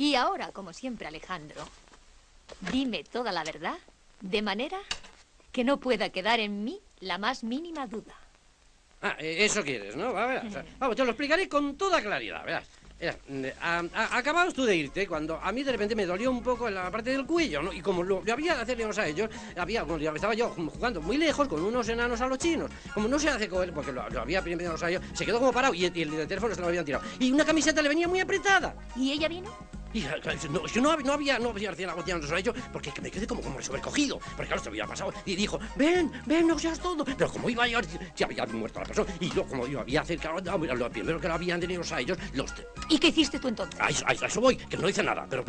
Y ahora, como siempre, Alejandro, dime toda la verdad, de manera que no pueda quedar en mí la más mínima duda. Ah, eh, eso quieres, ¿no? Vamos, te lo explicaré con toda claridad, verás. Mm, a- a- acababas tú de irte cuando a mí de repente me dolió un poco en la parte del cuello, ¿no? Y como lo, lo había hacernos a ellos, había, como estaba yo jugando muy lejos con unos enanos a los chinos. Como no se hace coger, porque lo, lo había primero a ellos, se quedó como parado y el, y el teléfono se lo habían tirado. Y una camiseta le venía muy apretada. ¿Y ella vino? Y eh, no, yo no, hab- no había, no había recién agoteado a ellos porque que me quedé como, como sobrecogido. Porque claro, se había pasado. Y dijo, ven, ven, no seas todo. Pero como iba a llegar, se había muerto la persona. Y yo, como yo había acercado, ah, lo primero que lo habían tenido a ellos, los. ¿Y qué hiciste tú entonces? A eso, a voy, que no hice nada. Pero,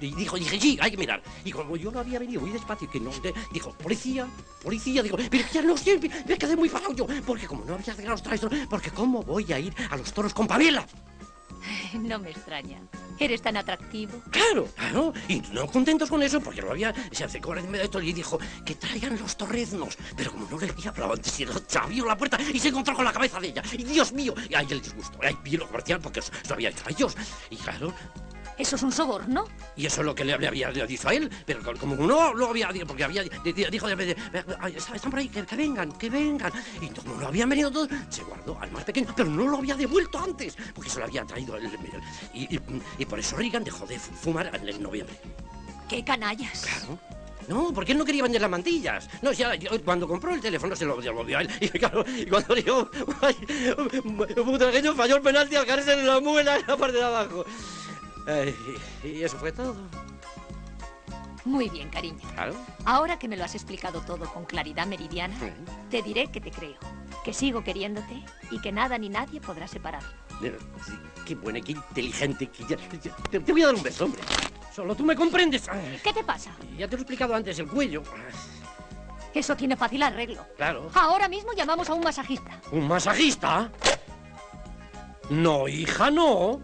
y dijo, dije, sí, hay que mirar. Y como yo no había venido muy despacio, que no, de- dijo, policía, policía, digo, pero ya no sé, me quedé muy parado yo. Porque como no había llegado a los traidores, porque cómo voy a ir a los toros con Pamela. No me extraña. Eres tan atractivo. Claro, claro. Y no contentos con eso, porque lo había. Se acercó a esto y dijo que traigan los torreznos. Pero como no le había hablado antes, y otro abrió la puerta y se encontró con la cabeza de ella. Y Dios mío, y ahí el disgusto. Ahí vi lo comercial porque eso lo había hecho a ellos. Y claro, ¿Eso es un soborno? y eso es lo que le, le había dicho a él. Pero co- como no lo había. Porque había. di- di- Dijo de repente, "Ay, está- están por ahí, que, que vengan, que vengan. Y como no habían venido todos, se guardó al más pequeño, pero no lo había devuelto antes. Porque se lo había traído el. y, y- y por eso Reagan dejó de fu- fumar en noviembre. ¡Qué canallas! Claro. No, porque él no quería vender las mantillas. No, ya, yo- cuando compró el teléfono se lo devolvió a él. Y claro, y cuando dijo, ay, butragueño falló el penalti al caerse en la muela en la parte de abajo. Y eso fue todo. Muy bien, cariño. Claro. Ahora que me lo has explicado todo con claridad meridiana, Sí. te diré que te creo, que sigo queriéndote y que nada ni nadie podrá separarnos. Qué buena, qué inteligente. que ya- ya- te, te voy a dar un beso, hombre. Solo tú me comprendes. ¿Qué te pasa? ya te lo he explicado antes, el cuello. Eso tiene fácil arreglo. Claro. Ahora mismo llamamos a un masajista. ¿Un masajista? No, hija, no.